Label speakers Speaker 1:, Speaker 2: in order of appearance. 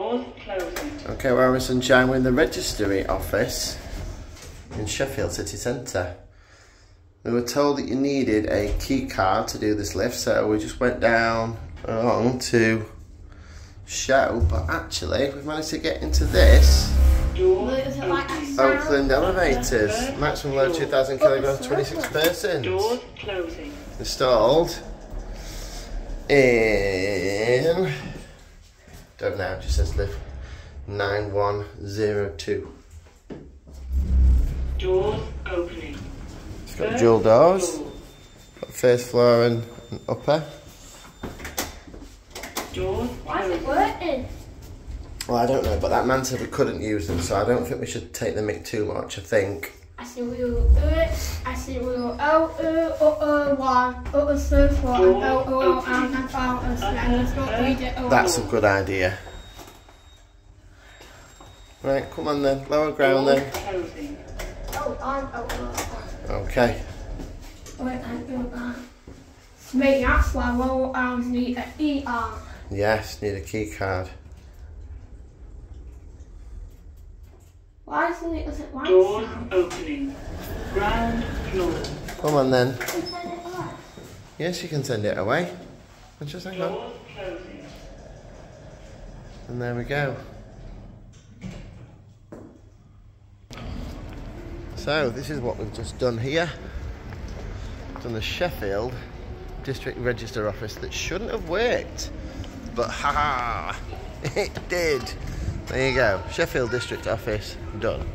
Speaker 1: Okay, we're having sunshine. We're in the registry office in Sheffield city centre. We were told that you needed a key card to do this lift, so we just went down along to show, but actually we've managed to get into this? Oaklands elevators. Maximum load 2,000 kilograms, 26 persons. Installed in, don't know, it just says lift 9102.
Speaker 2: Doors opening.
Speaker 1: It's got dual doors,
Speaker 2: Floor.
Speaker 1: got first floor and, and upper.
Speaker 2: Doors
Speaker 3: Why is it working?
Speaker 1: Well, I don't know, but that man said we couldn't use them, so I don't think we should take the mic too much. I think.
Speaker 3: I see we will do it. I see we will one third floor and and and and let's not read it.
Speaker 1: That's a good idea. Right, come on then, lower ground then.
Speaker 2: closing.
Speaker 3: oh on oh oh.
Speaker 1: Okay.
Speaker 3: Wait, I do that. Maybe that's why lower arms need an E arm.
Speaker 1: Yes, need a key card.
Speaker 3: Why isn't it? Is it white
Speaker 2: Doors
Speaker 3: sound?
Speaker 2: opening. Ground floor.
Speaker 1: Come on then.
Speaker 3: Is it white?
Speaker 1: Yes, you can send it away. And just hang on.
Speaker 2: Doors closing.
Speaker 1: And there we go. So this is what we've just done here. Done the Sheffield District Register Office that shouldn't have worked. But ha ha, it did. There you go. Sheffield District Office done.